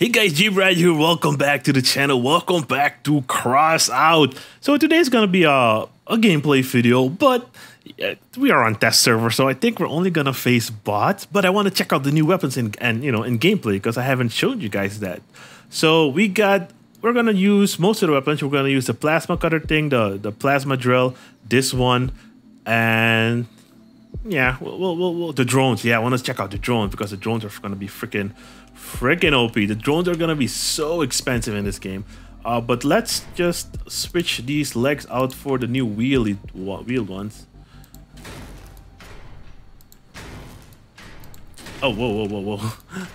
Hey guys, JBRider here. Welcome back to the channel. Welcome back to Crossout. So today's gonna be a, a gameplay video, but we are on test server, so I think we're only gonna face bots. But I want to check out the new weapons in, and you know in gameplay because I haven't showed you guys that. So we got we're gonna use most of the weapons. We're gonna use the plasma cutter thing, the the plasma drill, this one, and yeah, we'll, we'll, we'll, the drones. Yeah, I want to check out the drones because the drones are gonna be freaking freaking OP. The drones are gonna be so expensive in this game. Uh, but let's just switch these legs out for the new wheelie wheeled ones. Oh, whoa, whoa, whoa, whoa.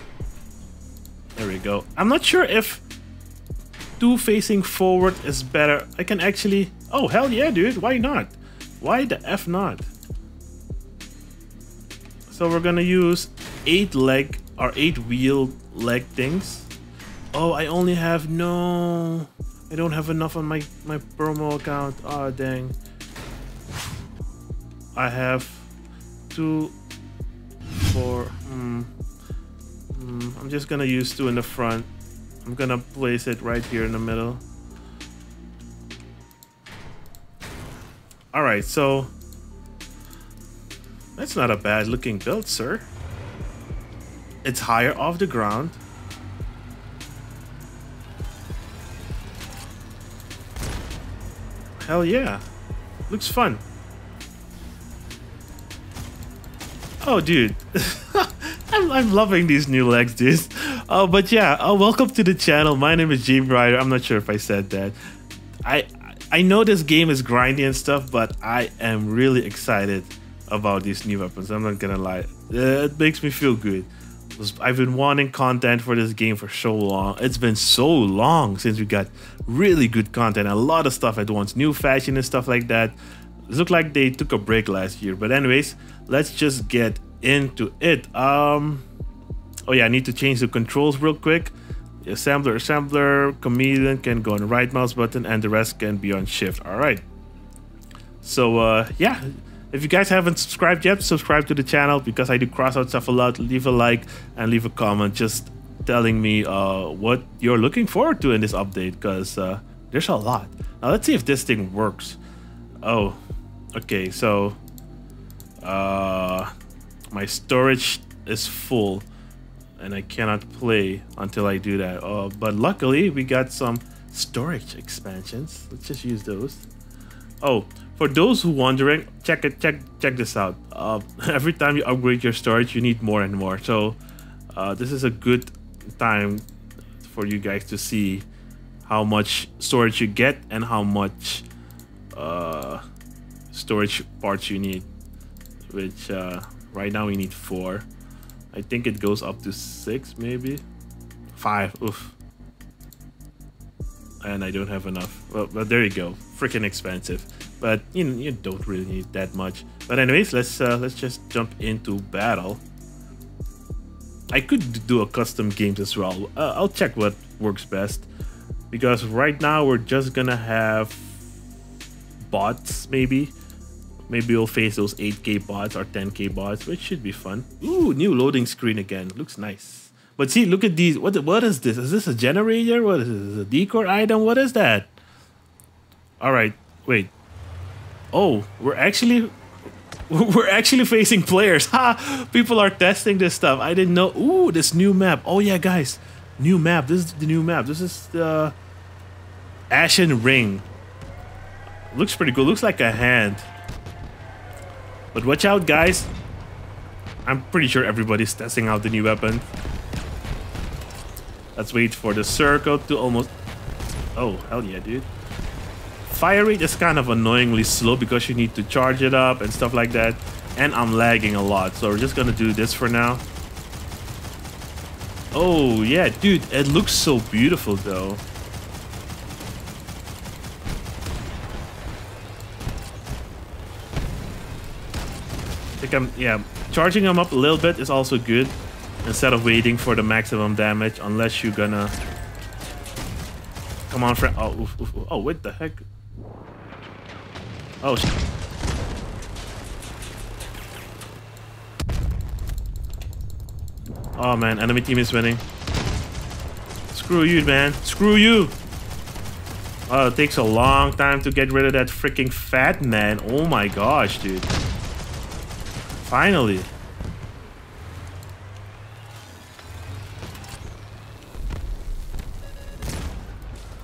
there we go. I'm not sure if two facing forward is better. I can actually... Oh, hell yeah, dude. Why not? Why the F not? So we're gonna use eight leg or eight wheel leg things. Oh, I only have no. I don't have enough on my my promo account. Oh dang. I have two, four. Hmm. Hmm. I'm just gonna use two in the front. I'm gonna place it right here in the middle. All right, so that's not a bad looking build, sir. It's higher off the ground. Hell yeah. Looks fun. Oh, dude. I'm, I'm loving these new legs, dude. Oh, but yeah, oh, welcome to the channel. My name is JBRider. I'm not sure if I said that. I I know this game is grindy and stuff, but I am really excited about these new weapons. I'm not gonna lie. Uh, it makes me feel good. I've been wanting content for this game for so long. It's been so long since we got really good content. A lot of stuff at once. New fashion and stuff like that. It looked like they took a break last year. But anyways, let's just get into it. Um, Oh yeah, I need to change the controls real quick. Assembler, assembler, chameleon can go on the right mouse button and the rest can be on shift. All right. So uh, yeah, if you guys haven't subscribed yet, subscribe to the channel because I do crossout stuff a lot. Leave a like and leave a comment just telling me uh, what you're looking forward to in this update because uh, there's a lot. Now let's see if this thing works. Oh, okay. So uh, my storage is full and I cannot play until I do that. Uh, but luckily, we got some storage expansions. Let's just use those. Oh, for those who wondering, check it, check check this out. Uh, every time you upgrade your storage, you need more and more. So uh, this is a good time for you guys to see how much storage you get and how much uh, storage parts you need. Which uh, right now we need four. I think it goes up to six, maybe five. Oof. And I don't have enough. But there you go. Freaking expensive but you know, you don't really need that much. But anyways, let's uh, let's just jump into battle. I could do a custom games as well. Uh, I'll check what works best because right now we're just gonna have bots maybe. Maybe we'll face those 8k bots or 10k bots, which should be fun. Ooh, new loading screen again. Looks nice. But see, look at these. What what is this? Is this a generator? What is this? A decor item? What is that? All right, wait. Oh, we're actually we're actually facing players. Ha! People are testing this stuff. I didn't know. Ooh, this new map. Oh yeah, guys. New map. This is the new map. This is the Ashen Ring. Looks pretty good. Looks like a hand. But watch out, guys. I'm pretty sure everybody's testing out the new weapon. Let's wait for the circle to almost... Oh, hell yeah, dude. Fire rate is kind of annoyingly slow because you need to charge it up and stuff like that. And I'm lagging a lot, so we're just gonna do this for now. Oh, yeah, dude, it looks so beautiful though. I think I'm, yeah, charging them up a little bit is also good instead of waiting for the maximum damage unless you're gonna come on friend oh oh what the heck Oh, Oh man, enemy team is winning. Screw you, man. Screw you. Oh, it takes a long time to get rid of that freaking fat man. Oh my gosh, dude. Finally.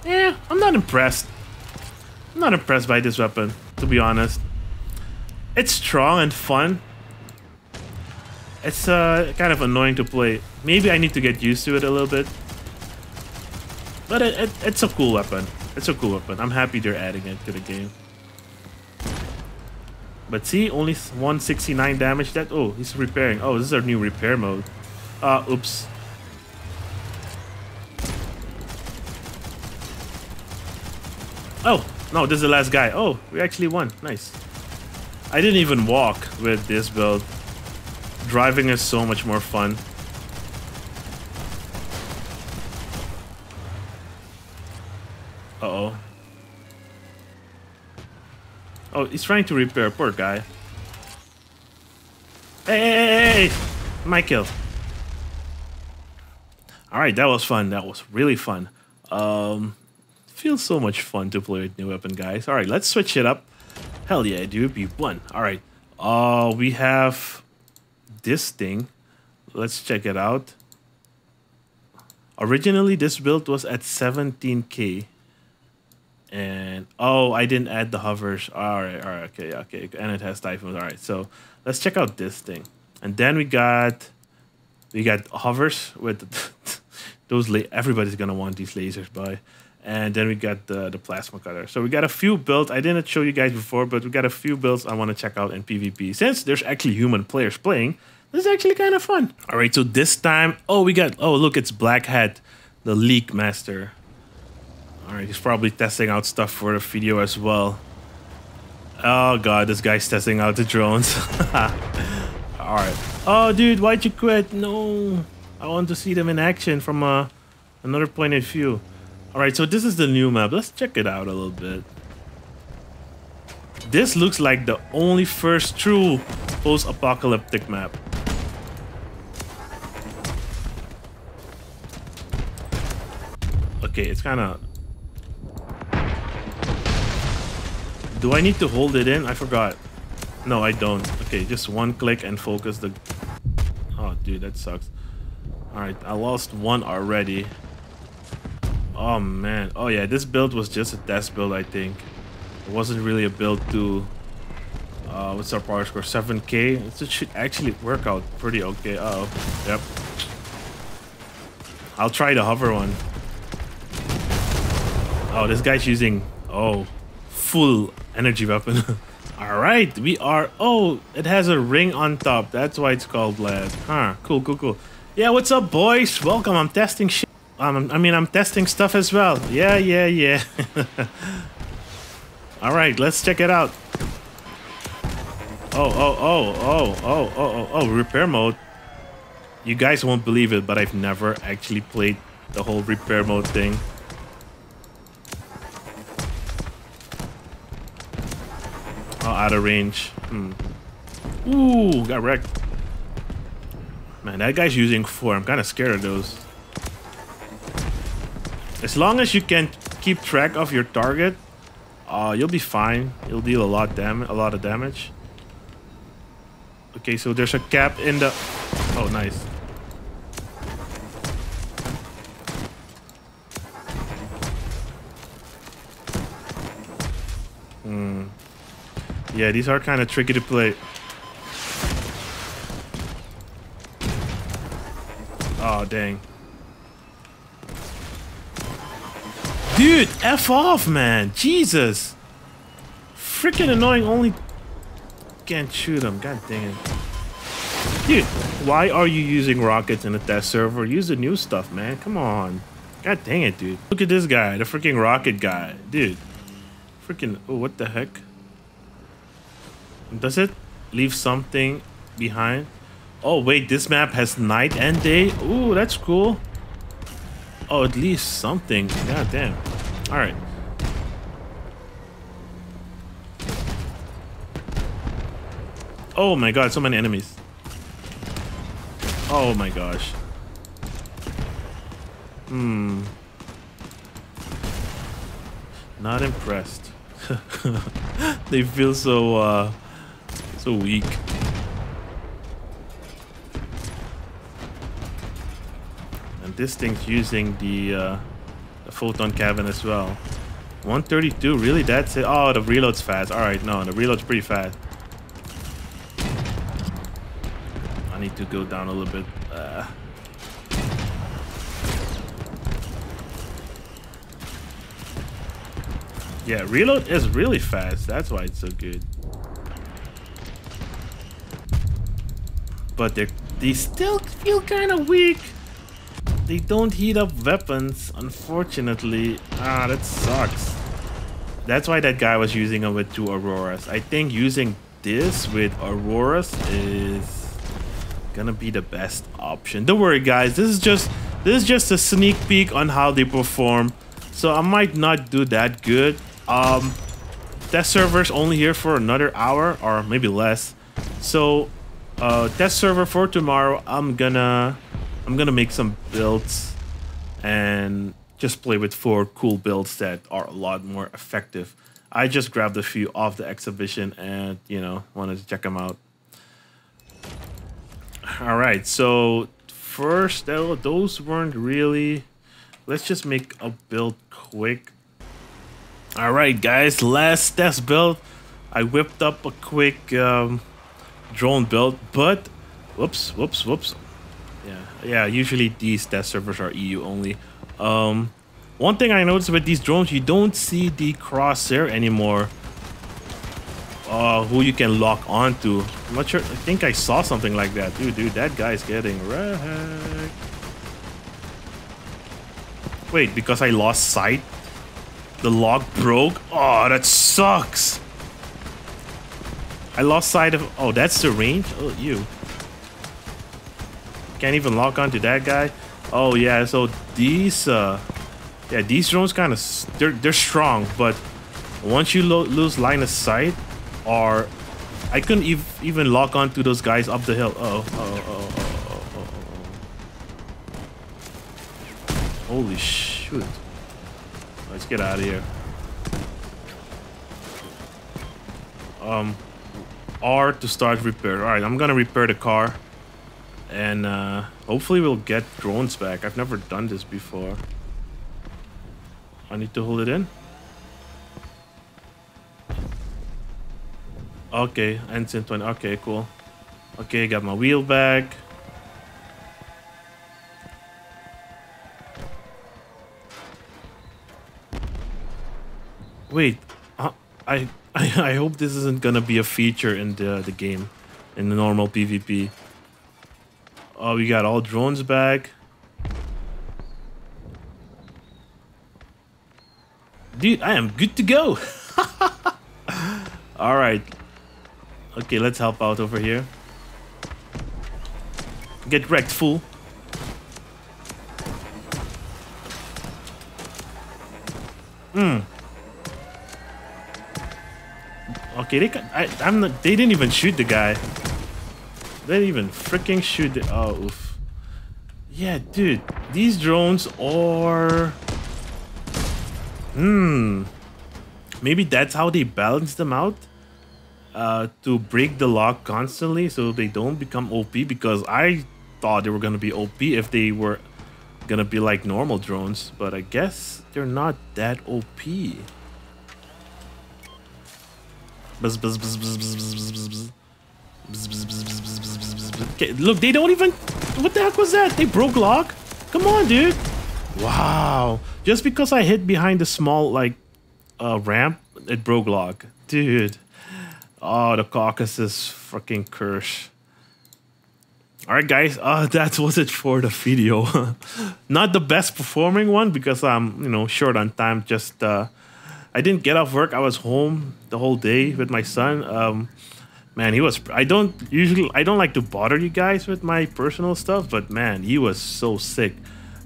Yeah, I'm not impressed. I'm not impressed by this weapon, to be honest. It's strong and fun. It's uh, kind of annoying to play. Maybe I need to get used to it a little bit. But it, it, it's a cool weapon. It's a cool weapon. I'm happy they're adding it to the game. But see, only 169 damage. That oh, he's repairing. Oh, this is our new repair mode. Uh, oops. Oh, no, this is the last guy. Oh, we actually won. Nice. I didn't even walk with this build. Driving is so much more fun. Uh-oh. Oh, he's trying to repair. Poor guy. Hey, hey, hey! My kill. Alright, that was fun. That was really fun. Um, feels so much fun to play with new weapon, guys. Alright, let's switch it up. Hell yeah, dude. Be one. Alright. Uh, we have this thing. Let's check it out. Originally, this build was at 17k. And oh, I didn't add the hovers. All right, all right, okay, okay, and it has typhoons. All right, so let's check out this thing, and then we got we got hovers with those. everybody's gonna want these lasers, boy. And then we got the the plasma cutter. So we got a few builds. I didn't show you guys before, but we got a few builds I want to check out in PvP. Since there's actually human players playing, this is actually kind of fun. All right, so this time, oh, we got oh look, it's Black Hat, the Leak Master. Alright, he's probably testing out stuff for the video as well. Oh god, this guy's testing out the drones. Alright. Oh dude, why'd you quit? No. I want to see them in action from uh, another point of view. Alright, so this is the new map. Let's check it out a little bit. This looks like the only first true post-apocalyptic map. Okay, it's kind of Do I need to hold it in? I forgot. No, I don't. Okay, just one click and focus the... Oh, dude, that sucks. Alright, I lost one already. Oh, man. Oh, yeah, this build was just a test build, I think. It wasn't really a build to... Uh, what's our power score? 7k? It should actually work out pretty okay. Uh oh Yep. I'll try the hover one. Oh, this guy's using... Oh, full energy weapon. All right, we are. Oh, it has a ring on top. That's why it's called blast. Huh? Cool, cool, cool. Yeah, what's up, boys? Welcome. I'm testing shit. I mean, I'm testing stuff as well. Yeah, yeah, yeah. All right, let's check it out. Oh, oh, oh, oh, oh, oh, oh, oh, repair mode. You guys won't believe it, but I've never actually played the whole repair mode thing. Oh, out of range. Hmm. Ooh, got wrecked. Man, that guy's using four. I'm kind of scared of those. As long as you can keep track of your target, uh, you'll be fine. You'll deal a lot dam a lot of damage. Okay, so there's a cap in the. Oh, nice. Hmm. Yeah, these are kind of tricky to play. Oh, dang. Dude, F off, man. Jesus. Freaking annoying. Only can't shoot him. God dang it. Dude, why are you using rockets in a test server? Use the new stuff, man. Come on. God dang it, dude. Look at this guy, the freaking rocket guy. Dude. Freaking, oh, what the heck? Does it leave something behind? Oh, wait, this map has night and day? Ooh, that's cool. Oh, at least something. God damn. Alright. Oh my god, so many enemies. Oh my gosh. Hmm. Not impressed. they feel so uh, so weak. And this thing's using the, uh, photon cabin as well. 132, really? That's it? Oh, the reload's fast. Alright, no, the reload's pretty fast. I need to go down a little bit. Uh, yeah, reload is really fast. That's why it's so good. But they they still feel kind of weak. They don't heat up weapons, unfortunately. Ah, that sucks. That's why that guy was using them with two Auroras. I think using this with Auroras is gonna be the best option. Don't worry guys, this is just this is just a sneak peek on how they perform. So I might not do that good. Um test server's only here for another hour or maybe less. So uh test server for tomorrow, I'm gonna I'm gonna make some builds and just play with four cool builds that are a lot more effective. I just grabbed a few off the exhibition and, you know, wanted to check them out. All right, so first, those weren't really... Let's just make a build quick. All right, guys, last test build. I whipped up a quick um, drone build, but... Whoops, whoops, whoops. Yeah. Usually these test servers are EU only. Um, one thing I noticed with these drones, you don't see the crosshair anymore. Uh, who you can lock onto. I'm not sure. I think I saw something like that. Dude, dude, that guy's getting wrecked. Wait, because I lost sight? The lock broke? Oh, that sucks. I lost sight of... Oh, that's the range? Oh, you. Can't even lock onto that guy. Oh yeah, so these uh yeah, these drones kind of they're they're strong, but once you lo lose line of sight or I couldn't ev even lock onto those guys up the hill. Oh, oh, oh, oh, oh, oh. Holy shoot. Let's get out of here. Um R to start repair. Alright, I'm gonna repair the car. And uh, hopefully we'll get drones back. I've never done this before. I need to hold it in. Okay, ensign 20. Okay, cool. Okay, got my wheel back. Wait, uh, I, I I hope this isn't gonna be a feature in the the game, in the normal PvP. Oh, we got all drones back. Dude, I am good to go. all right. Okay, let's help out over here. Get wrecked, fool. Hmm. Okay, they I, I'm not, they didn't even shoot the guy. They even freaking shoot the... Oh, oof. Yeah, dude. These drones are... Hmm. Maybe that's how they balance them out? Uh, to break the lock constantly so they don't become OP because I thought they were going to be OP if they were going to be like normal drones. But I guess they're not that OP. Okay, look, they don't even... What the heck was that? They broke lock? Come on, dude. Wow. Just because I hit behind the small, like, uh, ramp, it broke lock. Dude. Oh, the Caucasus freaking curse. Alright guys, uh, that was it for the video. Not the best performing one because I'm, you know, short on time. Just, uh, I didn't get off work. I was home the whole day with my son. Um, man, he was. I don't usually. I don't like to bother you guys with my personal stuff, but man, he was so sick.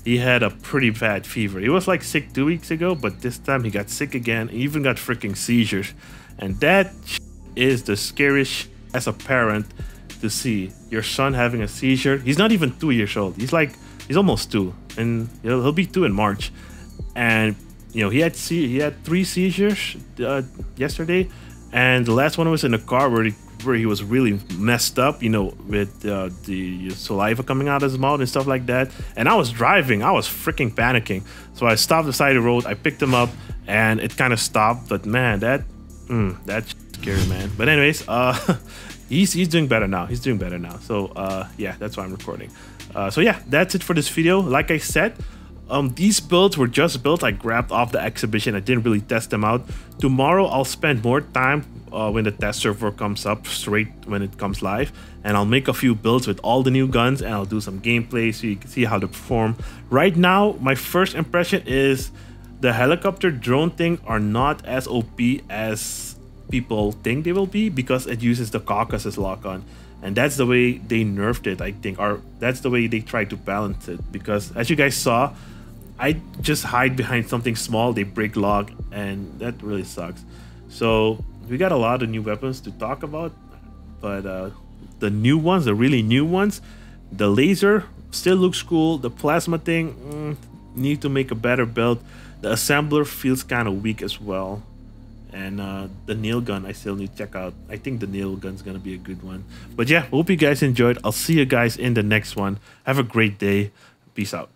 He had a pretty bad fever. He was like sick two weeks ago, but this time he got sick again. He even got freaking seizures, and that is the scariest as a parent to see your son having a seizure. He's not even two years old. He's like he's almost two, and he'll, he'll be two in March, and you know, he had he had three seizures uh, yesterday, and the last one was in a car where he, where he was really messed up, you know, with uh, the saliva coming out of his mouth and stuff like that. And I was driving, I was freaking panicking. So I stopped the side of the road, I picked him up, and it kind of stopped. But man, that mm, that's scary, man. But anyways, uh, he's he's doing better now. He's doing better now. So uh, yeah, that's why I'm recording. Uh, so yeah, that's it for this video. Like I said, um, these builds were just built. I grabbed off the exhibition. I didn't really test them out. Tomorrow, I'll spend more time uh, when the test server comes up, straight when it comes live. And I'll make a few builds with all the new guns and I'll do some gameplay so you can see how they perform. Right now, my first impression is the helicopter drone thing are not as OP as people think they will be because it uses the Caucasus lock-on and that's the way they nerfed it i think or that's the way they tried to balance it because as you guys saw i just hide behind something small they break lock and that really sucks so we got a lot of new weapons to talk about but uh, the new ones the really new ones the laser still looks cool the plasma thing mm, need to make a better build the assembler feels kind of weak as well and uh, the nail gun I still need to check out. I think the nail gun's gonna be a good one. But yeah, hope you guys enjoyed. I'll see you guys in the next one. Have a great day. Peace out.